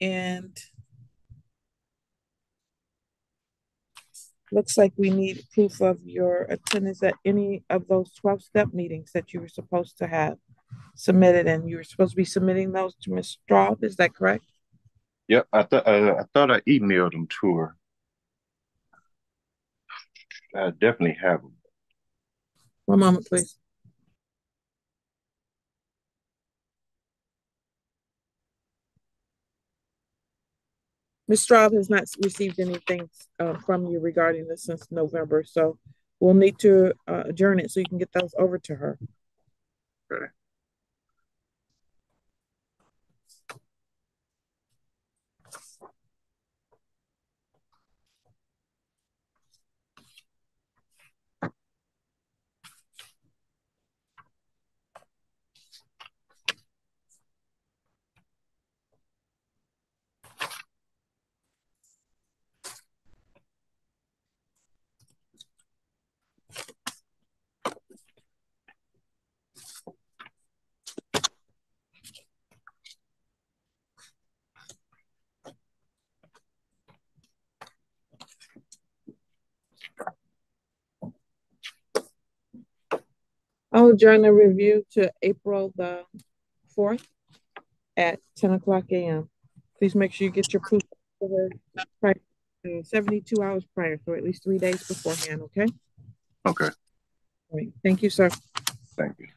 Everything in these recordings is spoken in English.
And looks like we need proof of your attendance at any of those twelve step meetings that you were supposed to have submitted, and you were supposed to be submitting those to Ms. Straub, is that correct? Yep, I thought uh, I thought I emailed them to her. I definitely have them. One moment, please. Ms. Straub has not received anything uh, from you regarding this since November, so we'll need to uh, adjourn it so you can get those over to her. Okay. I'll adjourn the review to April the fourth at ten o'clock AM. Please make sure you get your proof prior, uh, seventy-two hours prior, so at least three days beforehand, okay? Okay. All right, thank you, sir. Thank you.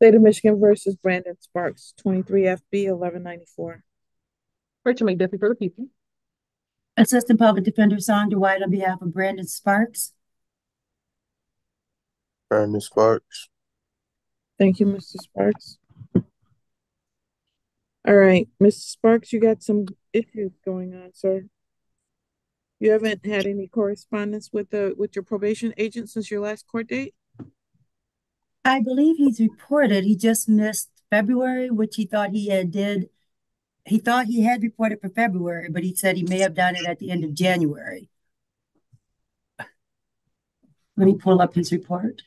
State of Michigan versus Brandon Sparks, twenty-three FB eleven ninety-four. Rachel McDuffie for the people. Assistant Public Defender Sandra White on behalf of Brandon Sparks. Brandon Sparks. Thank you, Mr. Sparks. All right, Mr. Sparks, you got some issues going on, sir. You haven't had any correspondence with the, with your probation agent since your last court date? I believe he's reported, he just missed February, which he thought he had did. He thought he had reported for February, but he said he may have done it at the end of January. Let me pull up his report.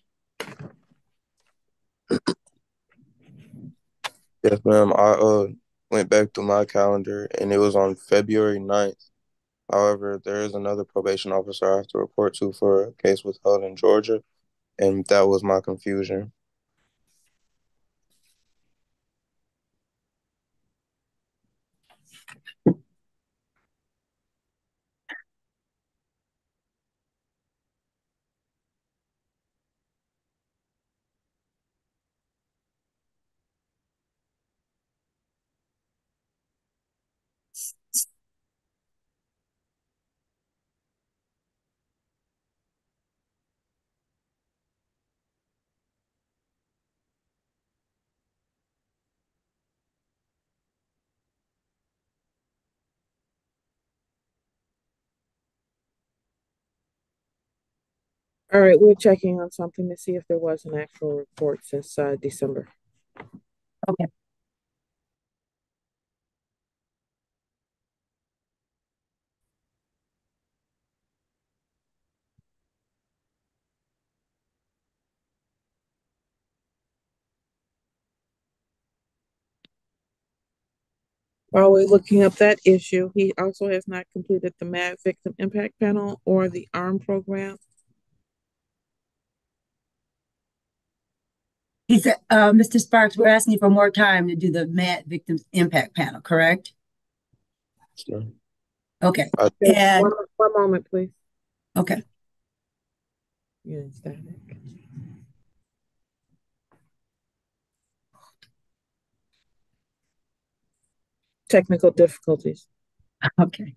Yes, ma'am. I uh went back to my calendar and it was on February 9th. However, there is another probation officer I have to report to for a case withheld in Georgia, and that was my confusion. All right, we're checking on something to see if there was an actual report since uh December. Okay. While we're looking up that issue, he also has not completed the MADD Victim Impact Panel or the ARM program. He said, uh, Mr. Sparks, we're asking you for more time to do the MADD Victims Impact Panel, correct? Yes, ma'am. Okay, I, and, One, one moment, please. okay, You're in static. Technical difficulties. okay.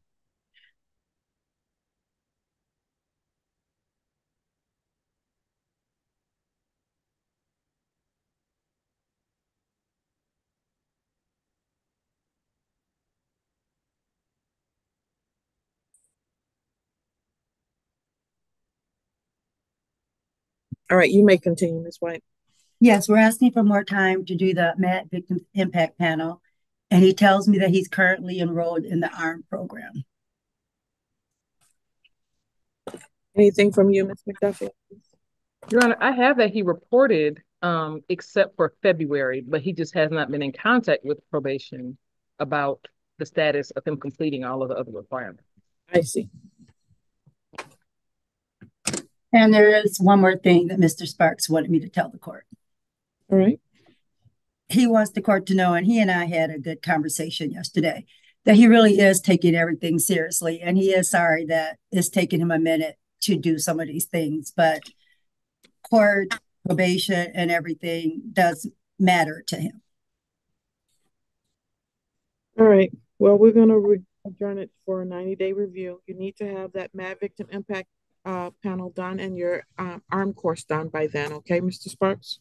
All right, you may continue, Ms. White. Yes, we're asking for more time to do the MADD Victim Impact Panel. And he tells me that he's currently enrolled in the ARM program. Anything from you, Ms. McDuffie? Your Honor, I have that he reported, um, except for February, but he just has not been in contact with probation about the status of him completing all of the other requirements. I see. And there is one more thing that Mr. Sparks wanted me to tell the court. All right. He wants the court to know, and he and I had a good conversation yesterday, that he really is taking everything seriously. And he is sorry that it's taken him a minute to do some of these things, but court, probation, and everything does matter to him. All right. Well, we're gonna re- adjourn it for a ninety day review. You need to have that MADD victim impact uh panel done and your um arm course done by then, okay, Mr. Sparks?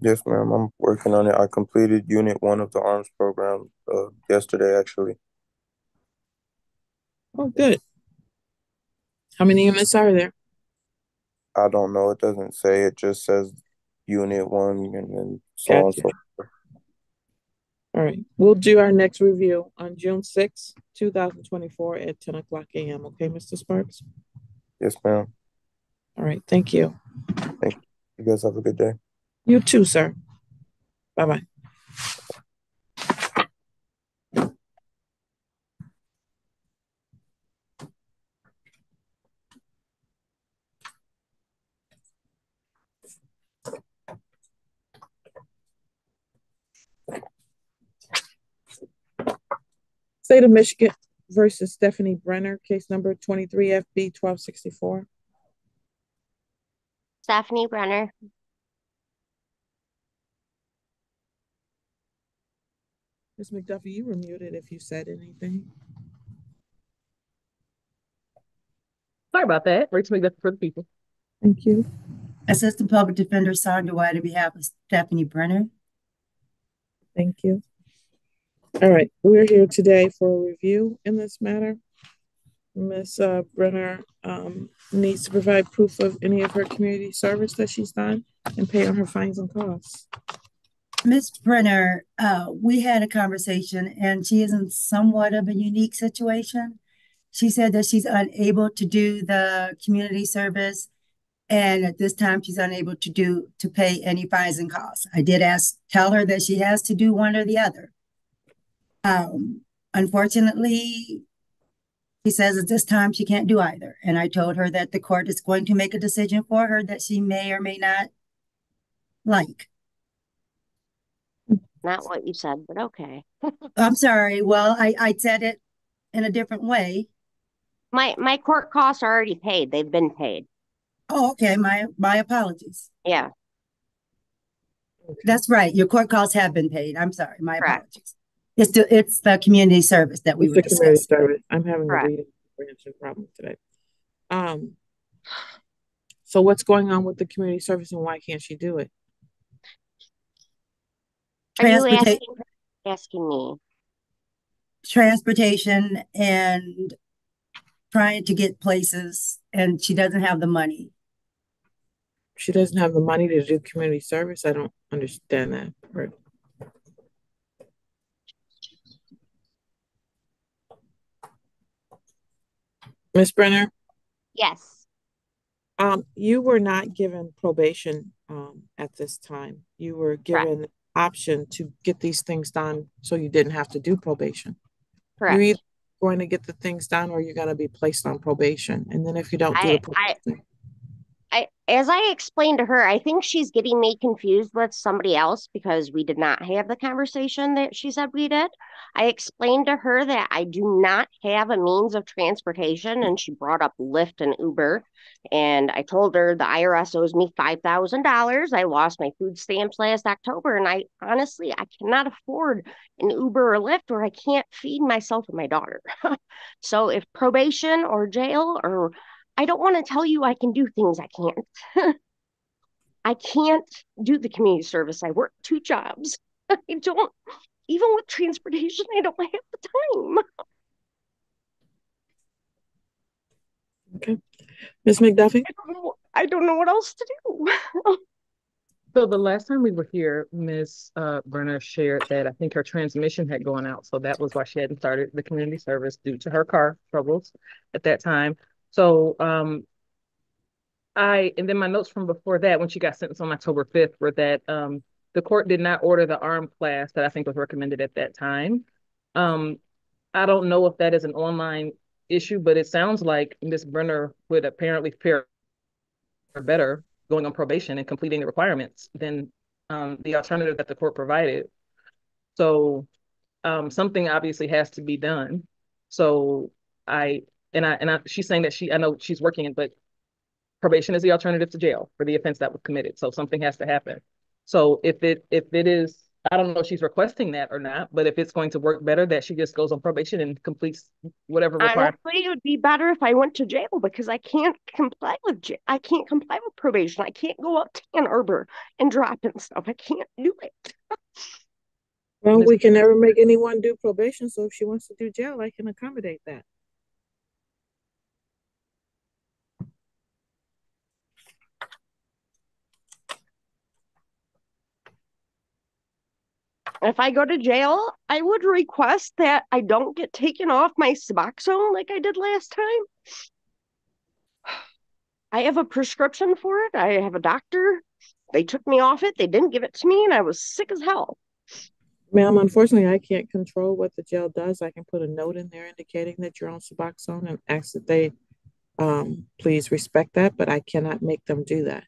Yes, ma'am. I'm working on it. I completed unit one of the arms program uh, yesterday, actually. Oh, good. How many units are there? I don't know. It doesn't say. It just says unit one and then so on and so forth. All right, we'll do our next review on June sixth, two thousand twenty-four at ten o'clock AM, okay, Mr. Sparks? Yes, ma'am. All right, thank you. Thank you. You guys have a good day. You too, sir. Bye-bye. State of Michigan versus Stephanie Brenner, case number twenty-three FB twelve sixty-four. Stephanie Brenner. Ms. McDuffie, you were muted if you said anything. Sorry about that. Rachel McDuffie for the people. Thank you. Assistant Public Defender Sandra White on behalf of Stephanie Brenner. Thank you. All right, we're here today for a review in this matter. Ms. uh, Brenner um, needs to provide proof of any of her community service that she's done and pay on her fines and costs. Ms. Brenner, uh, we had a conversation and she is in somewhat of a unique situation. She said that she's unable to do the community service. And at this time, she's unable to do, to pay any fines and costs. I did ask, tell her that she has to do one or the other. Um, unfortunately, she says at this time she can't do either. And I told her that the court is going to make a decision for her that she may or may not like. Not what you said, but okay. I'm sorry. Well, I, I said it in a different way. My my court costs are already paid. They've been paid. Oh, okay. My my apologies. Yeah. That's right. Your court costs have been paid. I'm sorry. My Correct. apologies. It's the it's the community service that we It's were the community discussing. service. I'm having a Correct. reading comprehension problem today. Um, so what's going on with the community service and why can't she do it? Are you Transporta- asking asking me? Transportation and trying to get places, and she doesn't have the money. She doesn't have the money to do community service. I don't understand that part. Ms. Brenner, Yes. um, you were not given probation um at this time. You were given option to get these things done so you didn't have to do probation. Correct. You're either going to get the things done or you're gonna be placed on probation. And then if you don't do I- the I- probation, I as I explained to her, I think she's getting me confused with somebody else because we did not have the conversation that she said we did. I explained to her that I do not have a means of transportation and she brought up Lyft and Uber and I told her the IRS owes me $5,000. I lost my food stamps last October and I honestly I cannot afford an Uber or Lyft or I can't feed myself and my daughter. so if probation or jail or I don't want to tell you I can do things I can't. I can't do the community service. I work two jobs. I don't, even with transportation, I don't have the time. okay. Ms. McDuffie? I don't know. I don't know what else to do. So the last time we were here, Ms. Uh, Brenner shared that I think her transmission had gone out. So that was why she hadn't started the community service due to her car troubles at that time. So um, I, and then my notes from before that, when she got sentenced on October 5th, were that um, the court did not order the arm class that I think was recommended at that time. Um, I don't know if that is an online issue, but it sounds like Ms. Brenner would apparently fare better going on probation and completing the requirements than um, the alternative that the court provided. So um, something obviously has to be done. So I and I and I, she's saying that she I know she's working but probation is the alternative to jail for the offense that was committed. So something has to happen. So if it if it is I don't know if she's requesting that or not, but if it's going to work better that she just goes on probation and completes whatever requirement. Honestly, it would be better if I went to jail because I can't comply with jail. I can't comply with probation. I can't go up to Ann Arbor and drop and stuff. I can't do it. Well, we can never make anyone do probation, so if she wants to do jail, I can accommodate that. If I go to jail, I would request that I don't get taken off my Suboxone like I did last time. I have a prescription for it. I have a doctor. They took me off it. They didn't give it to me, and I was sick as hell. Ma'am, unfortunately, I can't control what the jail does. I can put a note in there indicating that you're on Suboxone and ask that they um, please respect that, but I cannot make them do that.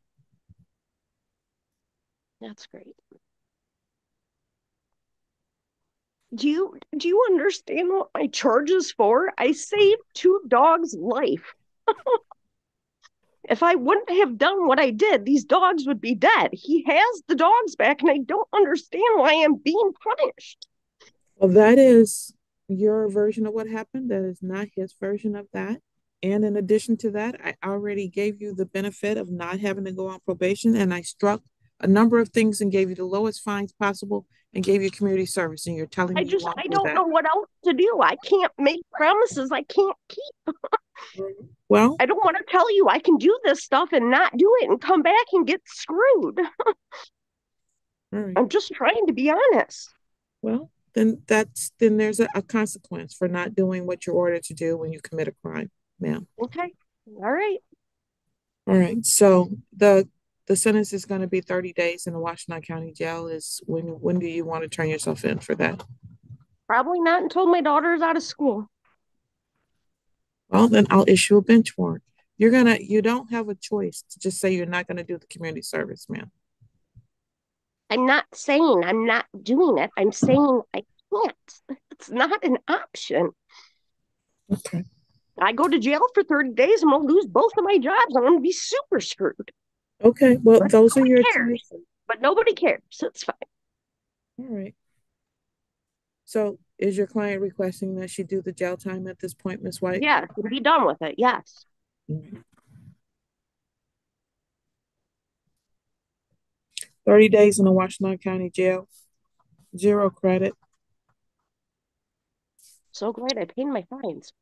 That's great. Do you do you understand what my charge is for? I saved two dogs' life. if I wouldn't have done what I did, these dogs would be dead. He has the dogs back, and I don't understand why I'm being punished. Well, that is your version of what happened. That is not his version of that. And in addition to that, I already gave you the benefit of not having to go on probation, and I struck a number of things and gave you the lowest fines possible and gave you community service. And you're telling I me just I do don't that. know what else to do. I can't make promises I can't keep. Well, I don't want to tell you I can do this stuff and not do it and come back and get screwed. right. I'm just trying to be honest. Well, then that's then there's a, a consequence for not doing what you're ordered to do when you commit a crime, ma'am. Okay. All right. All right. So the the sentence is going to be 30 days in the Washtenaw County Jail. Is when when do you want to turn yourself in for that? Probably not until my daughter is out of school. Well, then I'll issue a bench warrant. You're gonna you don't have a choice to just say you're not going to do the community service, ma'am. I'm not saying I'm not doing it. I'm saying I can't. It's not an option. Okay. I go to jail for 30 days, I'm gonna lose both of my jobs. I'm gonna be super screwed. Okay. Well, But those are your cares. But nobody cares. It's fine. All right. So is your client requesting that she do the jail time at this point, Miss White? Yes, be done with it. Yes. Mhm. Thirty days in the Washtenaw County Jail, zero credit. So glad I paid my fines.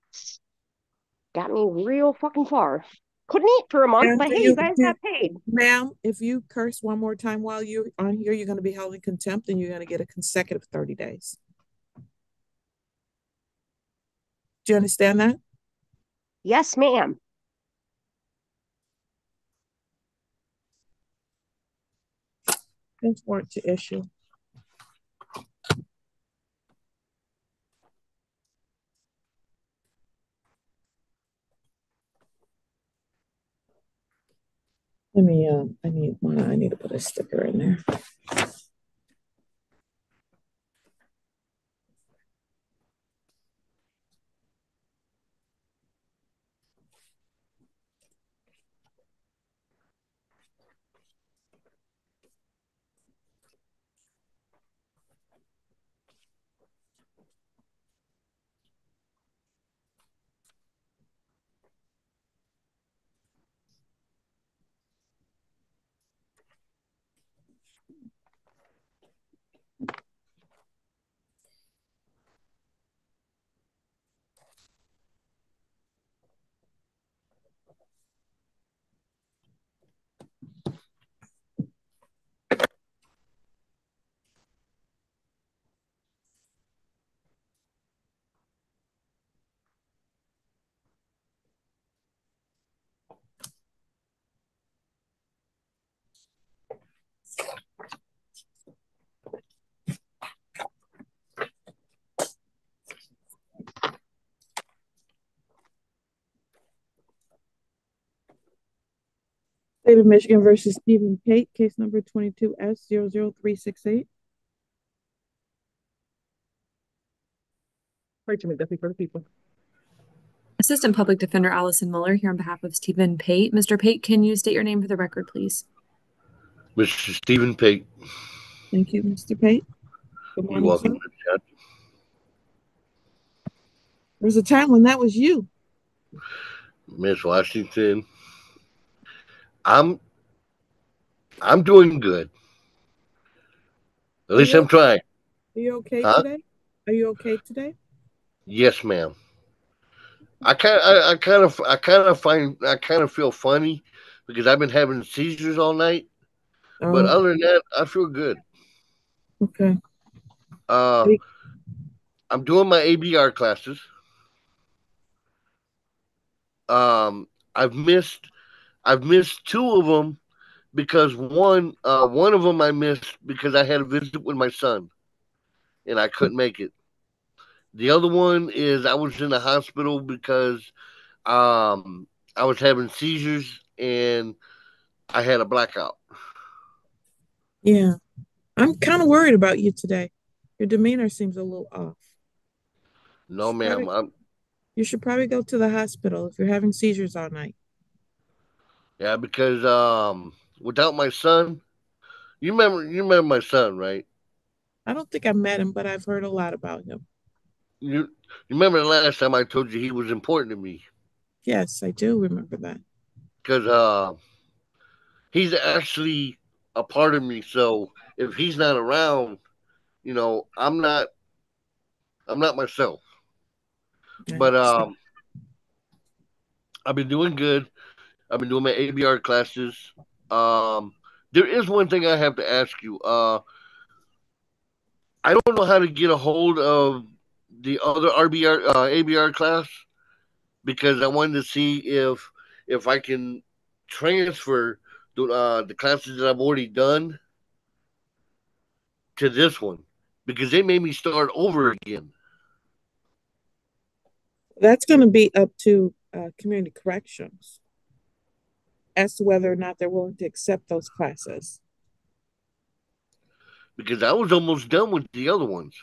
Got me real fucking far. Couldn't eat for a month, And but hey, you- guys got paid. Ma'am, if you curse one more time while you're on here, you're gonna be held in contempt and you're gonna get a consecutive thirty days. Do you understand that? Yes, ma'am. Bench warrant to issue. Let me, um, I need one, I need to put a sticker in there. State of Michigan versus Stephen Pate, case number twenty-two S 368 Rachel McDuffie for the people. Assistant Public Defender Allison Muller here on behalf of Stephen Pate. Mr. Pate, can you state your name for the record, please? Mr. Stephen Pate. Thank you, Mr. Pate. Good You're morning, welcome, sir. There was a time when that was you. Miss Washington. I'm I'm doing good. At least I'm trying. Are you okay Huh? today? Are you okay today? Yes, ma'am. I kind I, I kind of I kind of find I kind of feel funny because I've been having seizures all night. But Oh, other than that, I feel good. okay. Uh, I'm doing my ABR classes. Um, I've missed, I've missed two of them because one, uh, one of them I missed because I had a visit with my son, and I couldn't make it. The other one is I was in the hospital because, um, I was having seizures and I had a blackout. Yeah. I'm kind of worried about you today. Your demeanor seems a little off. No, ma'am, probably- You should probably go to the hospital if you're having seizures all night. Yeah because um, without my son, you remember, you remember my son, right? I don't think I met him, but I've heard a lot about him. You, you remember the last time I told you he was important to me Yes, I do remember that. because uh, he's actually a part of me. So if he's not around, you know, I'm not, I'm not myself. I But understand. um, I've been doing good. I've been doing my ABR classes. Um, there is one thing I have to ask you. Uh, I don't know how to get a hold of the other RBR uh, ABR class because I wanted to see if if I can transfer the uh, the classes that I've already done to this one because they made me start over again. That's going to be up to uh, community corrections as to whether or not they're willing to accept those classes. because I was almost done with the other ones.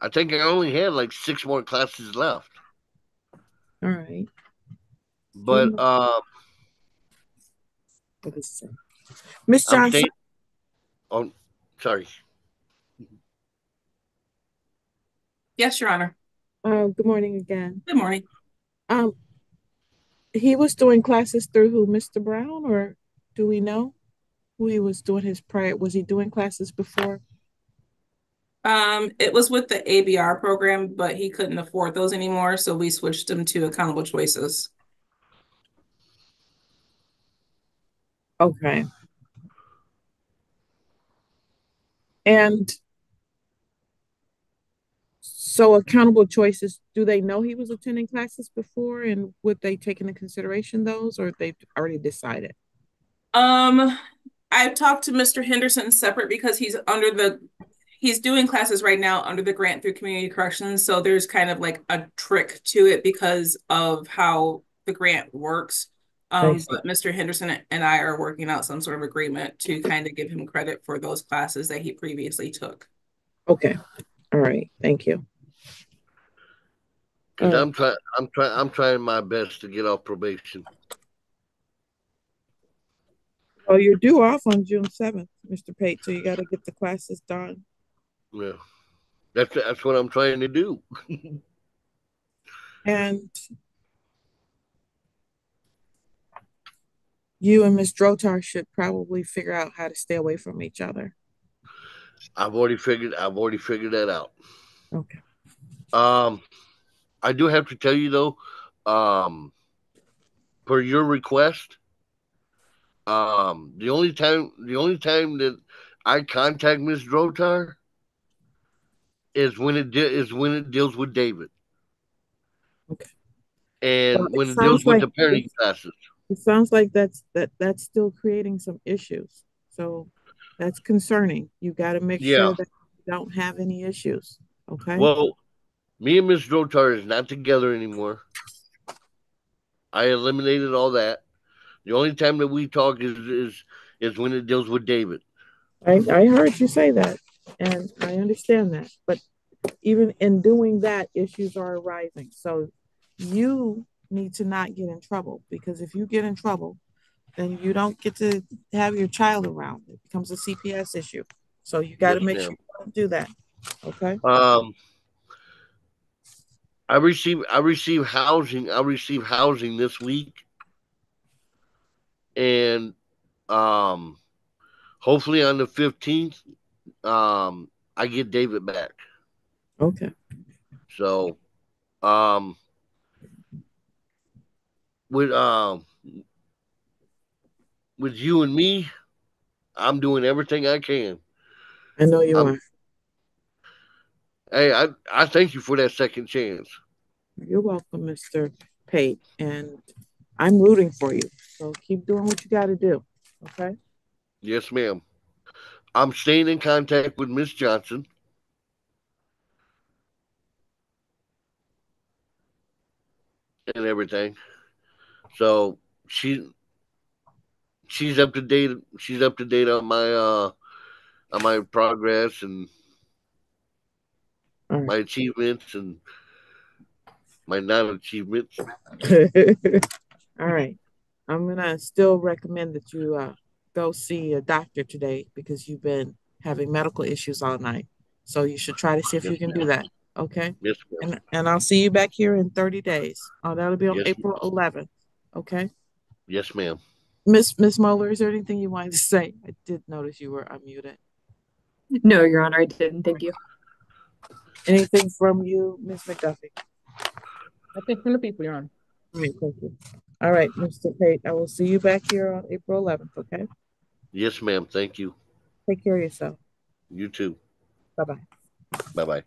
I think I only had like six more classes left. All right. But Mhm. uh, What is it? Miss Johnson, staying. Oh, sorry. Yes, Your Honor. uh, good morning again. Good morning. Um, he was doing classes through who, Mr. Brown, or do we know who he was doing his prior? Was he doing classes before? Um, it was with the ABR program, but he couldn't afford those anymore, so we switched him to accountable choices. Okay. And so accountable choices, do they know he was attending classes before and would they take into consideration those or they've already decided? Um, i've talked to Mr. Henderson separate because he's under the he's doing classes right now under the grant through community corrections. So there's kind of like a trick to it because of how the grant works. Um, but Mr. Henderson and I are working out some sort of agreement to kind of give him credit for those classes that he previously took. Okay. All right. Thank you. Because Uh, I'm trying, I'm trying, I'm trying my best to get off probation. Well, you're due off on June seventh, Mr. Pate, so you got to get the classes done. Yeah, that's that's what I'm trying to do. And you and Miss Drotar should probably figure out how to stay away from each other. I've already figured, I've already figured that out. Okay. Um, I do have to tell you though, um, per your request, um, the only time, the only time that I contact Miss Drotar is when it de- is when it deals with David. Okay. And Well, when it sounds deals with the like parenting classes. It sounds like that's that that's still creating some issues. So that's concerning. You got to make Yeah. sure that you don't have any issues. Okay. Well, me and Miss Drotar is not together anymore. I eliminated all that. The only time that we talk is is is when it deals with David. I, I heard you say that, and I understand that. But even in doing that, issues are arising. So you need to not get in trouble because if you get in trouble, then you don't get to have your child around. It becomes a CPS issue. So you got to Yes, make ma'am. sure you don't do that. Okay. Um, I receive I receive housing. I receive housing this week, and um, hopefully on the fifteenth, um, I get David back. Okay. So, um, with um, with you and me, I'm doing everything I can. I know you I'm- are. Hey, I I thank you for that second chance. You're welcome, Mr. Pate. And I'm rooting for you. So keep doing what you got to do. Okay. Yes, ma'am. I'm staying in contact with Miss Johnson. And everything. So she she's up to date she's up to date on my uh on my progress and right. my achievements and my non achievements. All right. I'm gonna still recommend that you uh, go see a doctor today because you've been having medical issues all night. So you should try to see if you can do that. Okay. Yes. And and I'll see you back here in 30 days. Oh, that'll be on Yes, April 11th. Okay. Yes, ma'am. Miss Miss Moeller, is there anything you wanted to say? I did notice you were unmuted. No, Your Honor, I didn't. Thank you. Anything from you, Miss McDuffie? I think from the people, Your Honor. All right, thank you. All right, Mr. Pate, I will see you back here on April 11th. Okay. Yes, ma'am. Thank you. Take care of yourself. You too. Bye bye. Bye bye.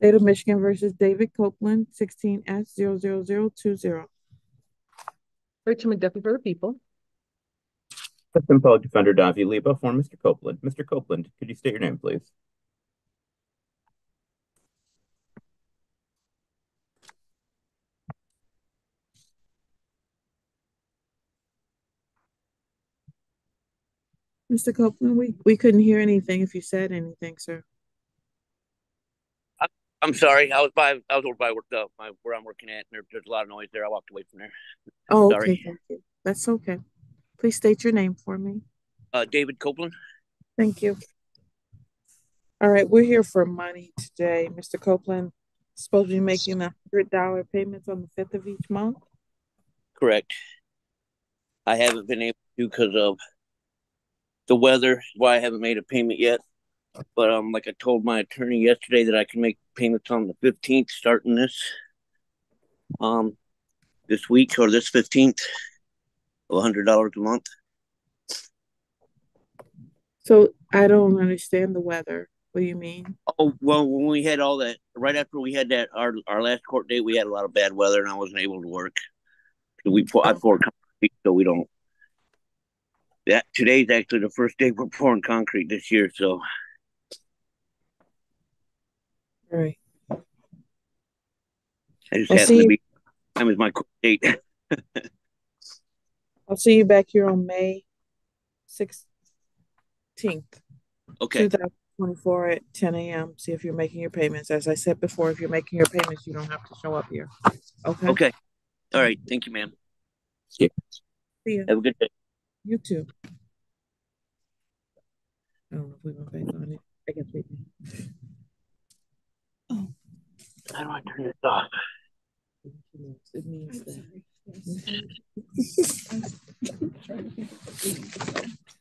State of Michigan versus David Copeland, 16S 00020. Rachel McDuffie for the people. Assistant Public Defender Davi Leba for Mr. Copeland. Mr. Copeland, could you state your name, please? Mr. Copeland, we, we couldn't hear anything if you said anything, sir. I'm sorry. I was by I was over by work uh, my, where I'm working at. And there, there's a lot of noise there. I walked away from there. Oh, Sorry. okay, thank you. That's okay. Please state your name for me. Uh, David Copeland. Thank you. All right, we're here for money today. Mr. Copeland, supposed to be making a hundred dollar payments on the fifth of each month. Correct. I haven't been able to because of the weather. Why I haven't made a payment yet. But um, like I told my attorney yesterday, that I can make payments on the 15th, starting this um this week or this 15th, of hundred dollars a month. So I don't understand the weather. What do you mean? Oh well, when we had all that, right after we had that our our last court date, we had a lot of bad weather, and I wasn't able to work. So we pour, I poured concrete, so we don't. That today's actually the first day we're pouring concrete this year, so All right. I just I'll happened see to be time is my court date. I'll see you back here on May sixteenth, Okay, two thousand twenty-four at ten AM. See if you're making your payments. As I said before, if you're making your payments, you don't have to show up here. Okay? okay, all right. Thank you, ma'am. See ya. Have a good day. You too. I don't know if we went back on it. I guess we did. Oh. How do I turn this off? It means that. Thank you.